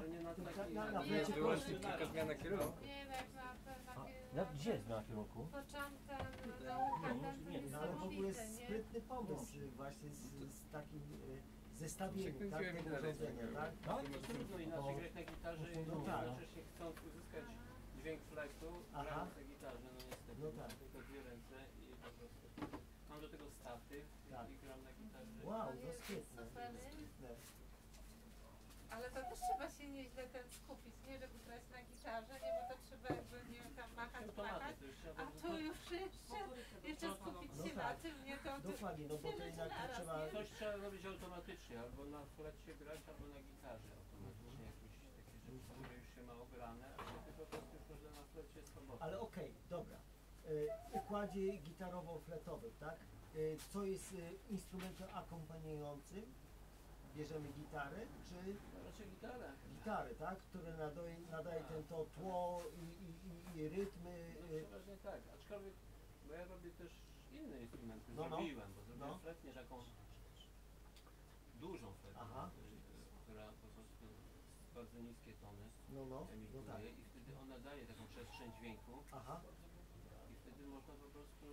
flecie wyłącznie prostym. kilka zmian kierunku. Nie, no jak na, na, gdzie jest na kierunku? początek nauka, to nie, jest no ale w ogóle nie? sprytny pomysł y, właśnie z, z takim y, zestawieniem tak, Przekręciłem tego na urządzenia, tak? Tak? To trudno inaczej grać na gitarze i No tak. jednocześnie chcąc uzyskać dźwięk fletu, Aha. grając na gitarze, no niestety, No mam tak. tylko dwie ręce i po prostu mam do tego statyw Tak. i gram na gitarze. Wow, To jest super. świetne. Ale to też trzeba się nieźle ten skupić, nie żeby grać na gitarze, nie, bo to trzeba jakby, nie wiem, tam machać, machać. to A tu już jeszcze, jeszcze skupić No się tak. na tym, nie, to, to Dokładnie, no bo to naraz, trzeba... nie? Coś trzeba robić automatycznie, albo na flecie grać, albo na gitarze automatycznie jakieś takie rzeczy, które już się ma ograne, a wtedy po prostu już można na flecie swobodnie. Ale okej, dobra. Y, W układzie gitarowo-fletowym, tak? Y, Co jest y, instrumentem akompaniującym? Bierzemy gitarę, czy No, raczej gitarę. gitary, tak? Które nadaje, nadaje ten to tło i, i, i, i rytmy. No y, przeważnie tak, aczkolwiek, bo ja robię też inne instrumenty, No, no. zrobiłem, bo zrobiłem No. fletnię taką dużą fletnię, y, która po prostu bardzo niskie tony No, no, no emituje tak. i wtedy ona daje taką przestrzeń dźwięku Aha, i wtedy można po prostu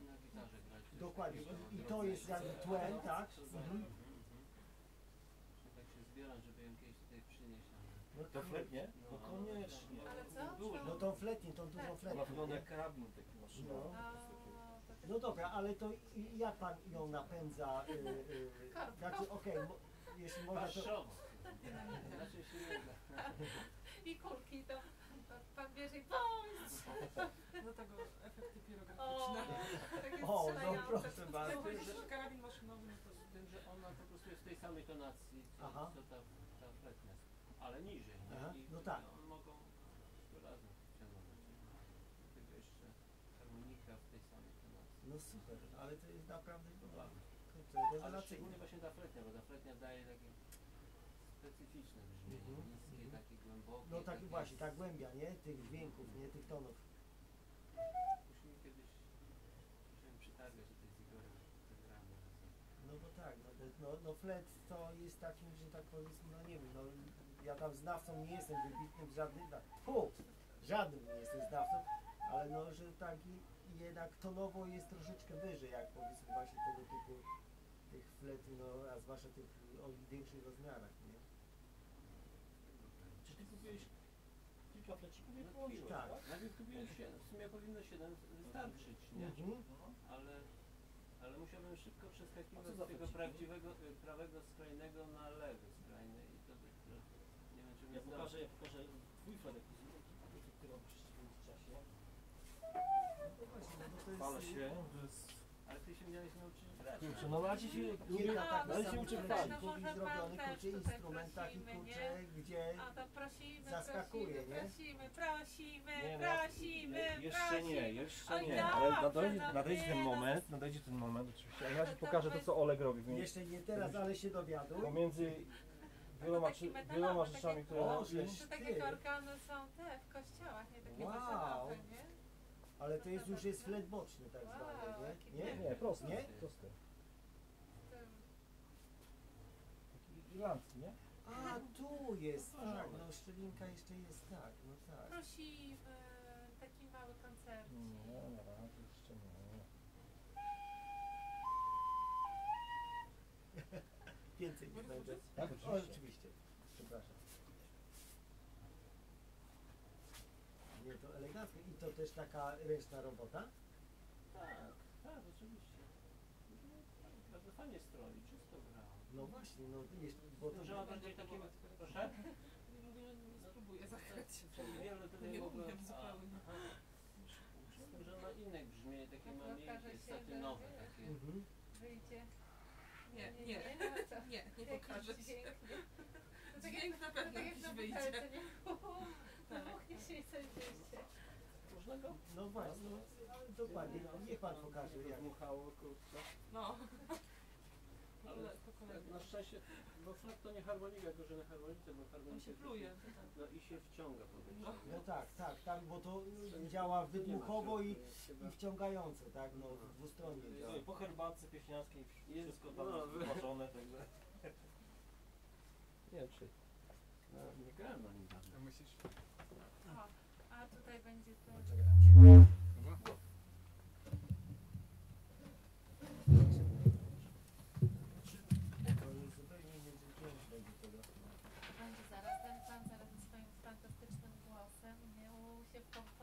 y, na gitarze grać. dokładnie. I, i to jest jakby tłem, tak? Mhm, Mhm. mhm. Tak się zbieram, żeby ją kiedyś tutaj przynieść. ale- No, To fletnie? No, No koniecznie. Ale co? Dużo. no tą fletnię, tą dużą Ona fletnię. wygląda nie? jak karabin taki maszynowy. No. No dobra, ale to i- jak pan ją napędza? Y, y, znaczy, okej, mo- jeśli można to... Paszowo. Inaczej się nie da. I kulki to, to pan bierze i bądź! Do tego efekty O, pirograficzne. takie O, no strzelające. proszę bardzo. To jest karabin maszynowy, no to Z tym, że ona po prostu jest w tej samej tonacji, co, Aha. co ta, ta fletnia, ale niżej. Aha, I no wtedy tak. one mogą razem ciągnąć. Tego jeszcze harmonika w tej samej tonacji. No super, ale to jest naprawdę Zabawne. Ale szczególnie właśnie ta fletnia, bo ta fletnia daje takie specyficzne brzmienie, Mhm, niskie, mhm. takie głębokie. No tak takie- właśnie, ta głębia, nie? Tych dźwięków, nie? Tych tonów. Musimy kiedyś się przytargać tej z Igorem. No bo tak, no, no, no flet to jest takim, że tak powiedzmy, no nie wiem, no ja tam znawcą nie jestem wybitnym żadnym, tak, żadnym nie jestem znawcą, ale no, że tak i, i jednak tonowo jest troszeczkę wyżej, jak powiedzmy właśnie tego typu tych flet, no a zwłaszcza tych o większych rozmiarach, nie? Czy ty kupiłeś kilka flecików i No, połączyłeś, tak. tak? Najpierw kupiłem 7, w sumie powinno 7 wystarczyć, nie? Mhm. Ale, ale musiałbym szybko przeskakiwać z tego prawdziwego, prawego skrajnego na lewy skrajny i to by, to, nie wiem czy mnie Ja pokażę, ja pokażę twój fletek, który robisz w. No no to jest... Chwalę się, jest... Ale ty się miałeś nauczyć grać. Kurczę, no ale ci się... A, takich ale się uczy chwalić. No może pan też kurczę, tutaj instrumentach i prosimy, kurczę, gdzie... A to prosimy, Zaskakuje, prosimy, nie? prosimy, prosimy, Nie, no prosimy, je- jeszcze nie, jeszcze nie, ale nadejdzie, no nadejdzie ten nie, no. moment, nadejdzie ten moment oczywiście, a ja ci No pokażę to co Oleg robi Jeszcze nie teraz, ale się dowiaduj. pomiędzy wieloma, taki czy, metalowy, wieloma rzeczami, które O, To takie korkany są te w kościołach, nie takie Wow. metalowe, nie? Ale to jest już jest flet boczny tak Wow, zwany, nie? Nie? Nie, proste, Nie? proste. Tym- Taki irlandzki, nie? A, tu jest, tak, no szczelinka jeszcze jest, tak, no tak. Prosimy, taki mały koncert. Nie, razie jeszcze nie. Więcej nie będę. Tak, O, oczywiście. Przepraszam. Nie, to elegancko. I to też taka ręczna robota? Tak, tak, oczywiście. Bardzo fajnie stroi, czysto gra. No właśnie, no jest, bo to... Może ma bardziej takie... Proszę? nie spróbuję zagrać. Wiele tutaj Nie w ogóle... umiem zupełnie. A, aha. Że ma inne brzmienie, takie ma miękkie, satynowe takie. Mhm. Wyjdzie. Nie, nie, nie, nie, pokażę dźwięk, się. To tak Dźwięk na pewno tak jak jakiś na wyjdzie. nie? Wybuchnie się i coś wyjdzie. Można go? No właśnie, no, dokładnie. Niech pan pokaże jak. Dmuchało, kurczę. No. Ale tak, na szczęście, bo flet to nie harmonika, tylko że na harmonice, bo On harmonika... się pluje. No i się wciąga powietrze. No tak, tak, tak, bo to działa wydmuchowo i, i wciągająco, tak, no dwustronnie działa. Po herbatce pieśniarskiej wszystko tam no, wyważone, także... Nie wiem czy... No, nie grałem na nim dawno. A musisz... O, a tutaj będzie to. To jest zupełnie inny dźwięk będzie tego. Będzie zaraz, ten pan zaraz ze swoim fantastycznym głosem nie się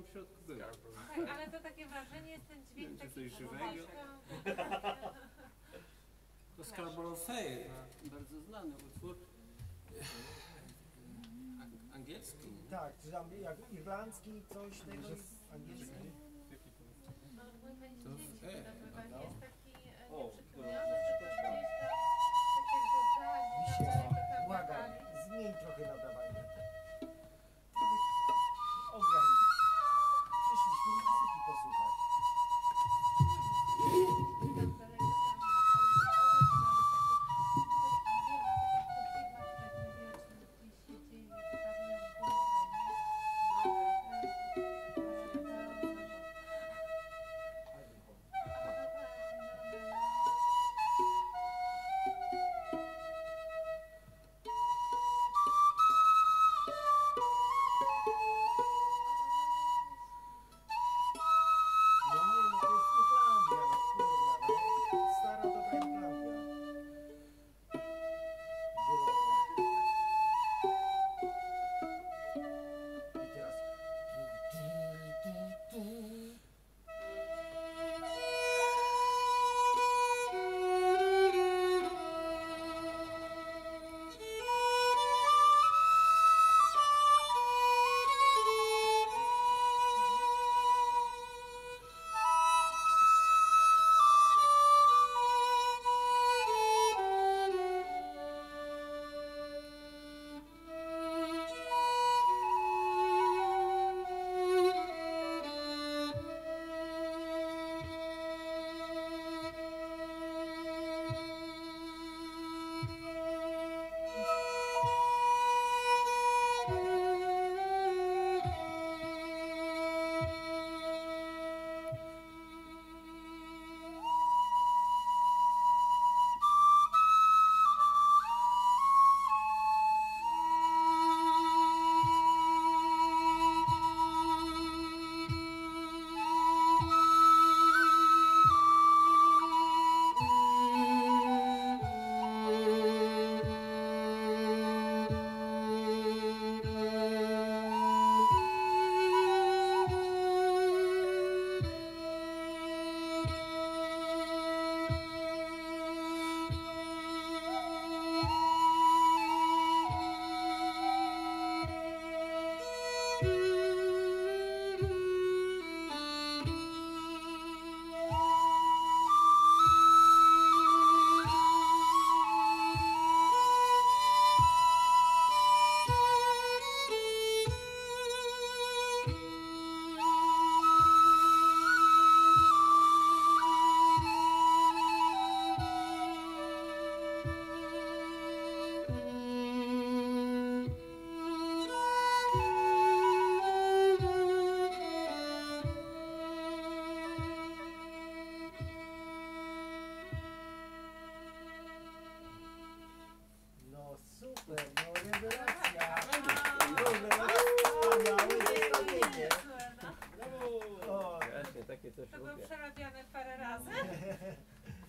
tam w środku było. Tak, ale to takie wrażenie jest ten dźwięk Czy taki coś żywego? To Scarborough Fair, bardzo znany utwór. Ang- Angielski. Tak, czy tam jak irlandzki coś tego jest angielski? No, będzie To no. Jest taki e,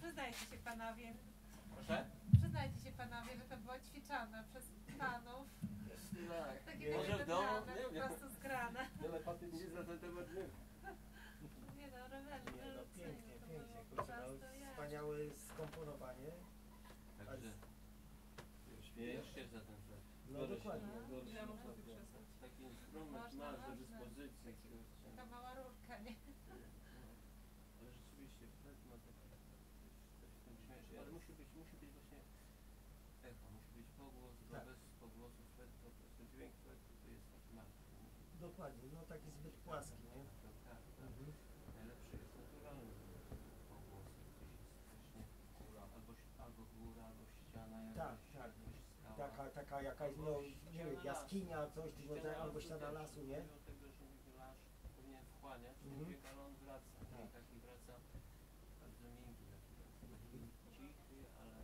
Przyznajcie się panowie, Proszę? przyznajcie się panowie, że to było ćwiczone przez panów. Tak. Takie Może w domu, nie po prostu zgrane. Nie za ten temat nie. Nie no, nie, no pięknie, pięknie. Kurczę, no, wspaniałe skomponowanie. Także śmiejesz się za ten. No dokładnie. Ile można wykrzesać? Taki instrument masz do dyspozycji. Taka mała rurka, nie? Ale rzeczywiście flet ma taki coś w tym śmieszne, ale musi być, musi być właśnie echo, musi być pogłos, bo Tak. bez pogłosu to po prostu dźwięk to jest taki martwy. dokładnie, no taki zbyt płaski, nie? Tak, tak. Mhm. Najlepszy jest naturalny pogłos, gdzieś jest właśnie góra, albo, albo góra, albo ściana jakaś, Tak, tak. jakaś skała. Taka, taka jakaś, no nie wiem, jaskinia, coś tym rodzaju, albo ściana lasu, nie? Tego, że niby las powinien wchłaniać Mhm. ale on wraca. Tak. I taki wraca bardzo miękki, taki Mhm. cichy, ale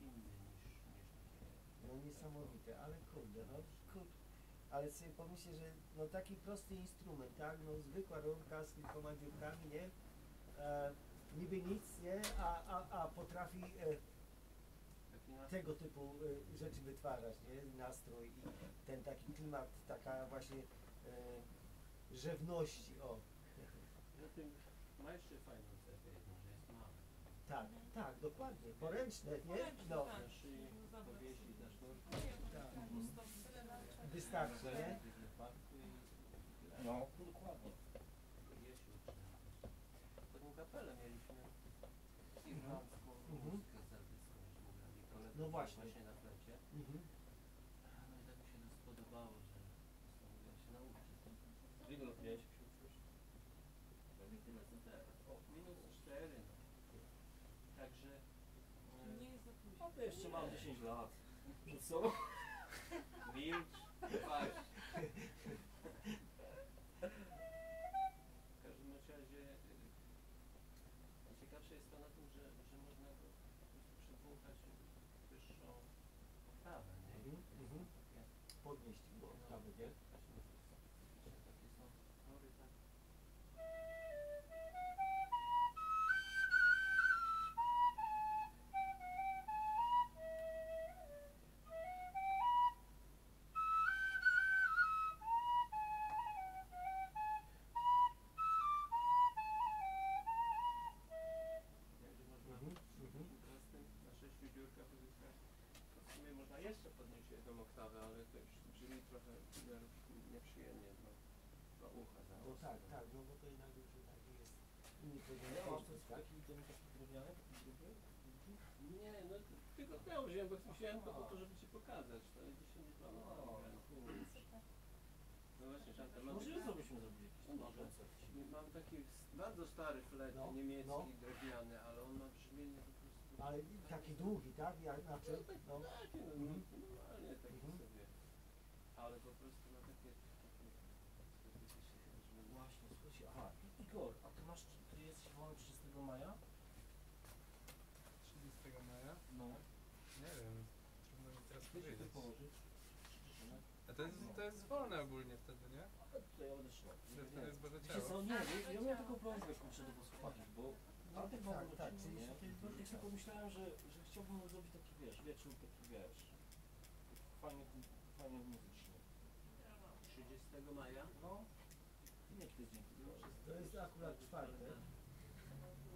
inny niż, niż takie No niesamowite, ale kurde, no kurde. Ale sobie pomyślę, że no taki prosty instrument, tak? No zwykła rurka z kilkoma dziurkami, nie? E, niby nic, nie? A, a, a potrafi e, tego typu e, rzeczy wytwarzać, nie? Nastrój i ten taki klimat, taka właśnie e, rzewności, o. Poza tym ma jeszcze fajną cechę że jest mały. Tak, tak, dokładnie. Poręczne, nie? Poręczne, No, tak. Tak. Wystarczy, nie? No, dokładnie. Taką kapelę mieliśmy irlandzką, Mhm. Koledzy No właśnie. Właśnie na flecie. Mhm. No i tak mi się to spodobało, że postanowiłem się nauczyć. Ile lat miałeś, jak się uczyłeś? Pewnie tyle co teraz. O, minus 4 no. Także... e, Nie jest za późno. A to jeszcze mam 10 lat. Przed sobą. Milcz, paść. W każdym razie y, najciekawsze jest to na tym, że, że można go w wyższą nie? Mhm, mhm. Takie, Podnieść go, no, tam, nie? Trochę nie- nieprzyjemnie dla, dla ucha za No tak, tak, no bo to jednak już taki jest inny poziom to tak? taki ten taki drewniany, taki. Nie, no tylko ja wziąłem, bo wziąłem to po to, żeby ci pokazać. To dzisiaj nie planowałem. No właśnie, Szanta, mam, Może jutro byśmy zrobili No jakiś może. mam taki bardzo stary flet No, niemiecki, no. drewniany, ale on ma brzmienie po prostu... Ale taki długi, tak? Jak na czym? No. No, normalnie taki Mhm. sobie. Ale po prostu na takie. Właśnie, słuchajcie, aha, I- Igor, a ty masz, ty jesteś wolny 30 maja? 30 maja? No. Nie wiem. Trudno mi teraz powiedzieć. to położyć? A to jest, to jest wolne ogólnie wtedy, nie? To ja będę szło. To wtedy jest Boże Wiecie Ciało. co, nie, ja, ja miałem taką prośbę kurczę do was chłopaki, bo No, tak, tak, czyli nie? Ja sobie pomyślałem, że, że chciałbym zrobić taki, wiesz, wieczór taki, wiesz, fajnie, fajnie muzycznie. 30 maja? No, nie kiedy jest dzień, To jest akurat czwartek.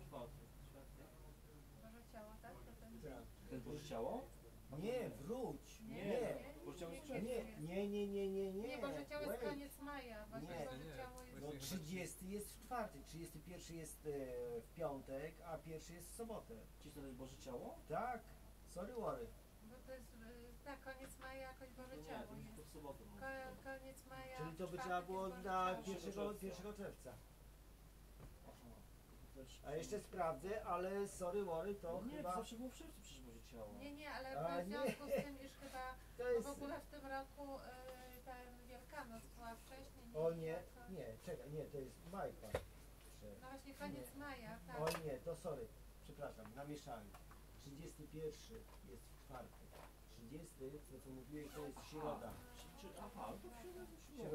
czwarty. Czwartek? Może ciało, tak? To ten Tak. Jest Boże Ciało? Nie, wróć! Nie, Nie! Boże Ciało jest nie, przed. Nie, nie, nie, nie, nie, nie. Nie, Boże Ciało jest Wait. koniec maja, właśnie Nie. Boże Nie, Ciało jest... No 30 jest w czwartek, 31 jest e, w piątek, a pierwszy jest w sobotę. Ci to jest Boże Ciało? Tak, sorry worry. Bo to jest, y, tak, koniec maja jakoś No Boże nie, Ciało to jest. to w sobotę. Ko, mówię. koniec Czyli to by trzeba było na Ciało. 1, czerwca. 1 czerwca. To A jeszcze sprawdzę, ale sorry worry to nie, to chyba... zawsze było w czerwcu przecież Boże Ciało. Nie, nie, ale A, w nie. związku z tym, iż chyba To jest... w ogóle w tym roku y, ten Wielkanoc była wcześniej. O niż nie, nie, czekaj, nie, to jest Majka. No właśnie koniec maja, tak. O nie, to sorry, przepraszam, namieszałem. 31 jest w czwartek. 30, to co mówiłeś, to jest środa. Czy, czy, aha, to w środę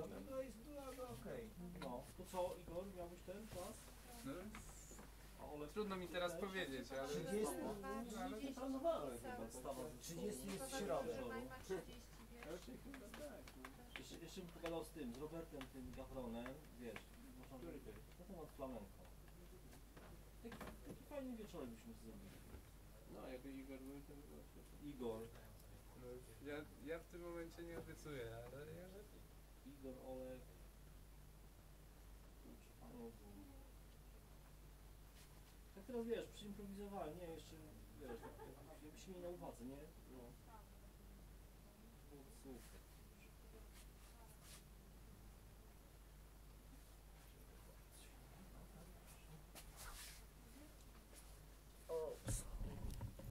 to się mówi. to jest, no, no okej. No, to co Igor, miałbyś ten czas? No, A Ole, trudno mi teraz powiedzieć, ale... 30? Chyba ale- 30 planowałem chyba stawa ze 30 sobą. jest To w środę. że maj ma 30, wiesz. Raczej chyba tak. No. Jeszcze, jeszcze bym pogadał z tym, z Robertem, tym Gawronem, wiesz, można Który to jest? na temat flamenko. Taki, taki fajny wieczorek byśmy zrobili. No, jakby Igor był, to by było. Igor, No, ja, ja w tym momencie nie obiecuję, ale jeżeli... Igor, Olek. Tak teraz wiesz, przyimprowizowałem, nie, jeszcze, wiesz, tak, jakbyśmy mieli na uwadze, nie? No. Super.